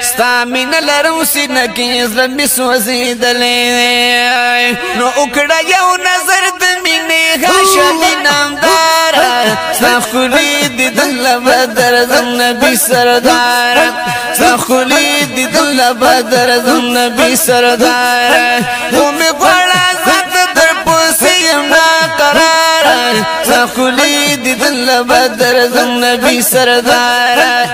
ستا مینه لرم سینه کې زمې سوځېدلې نو وکړه یو نظر د مینې غشلې نامدار ستا ښکلي دیدن له به درځم نبي سردار ستا ښکلي دیدن له به درځم نبي سردار ومې غواړه زه د در پسې یم ناقرار ستا ښکلي دیدن له به درځم نبي سردار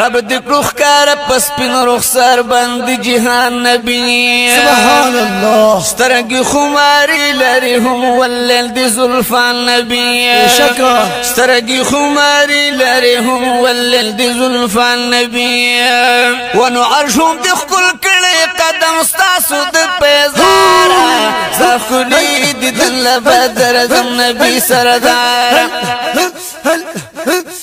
رب دې کړو ښکار په سپین رخسار باندې جهان نبی سبحان الله سترګې خماري لري هم ولل دې زلفان نبی شکا سترګې خماري لري هم ولل دې زلفان نبی ونو عرشهم دې خپل کړي قدم ستاسو د پیزار زخلی دې دل بدر زم نبی سردار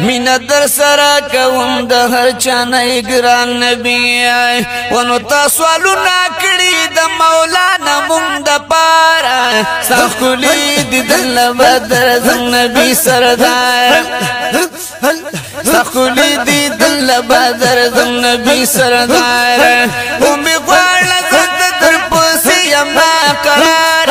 مینا در سره کوم د هر چا نه ګران نبی ونو تاسو لونه کړی د مولانا مونږ د پاره سخلی د دل بدر زم نبی سردار سخلی د دل بدر زم نبی سردار هم غواړه زه در پوسی ما قرار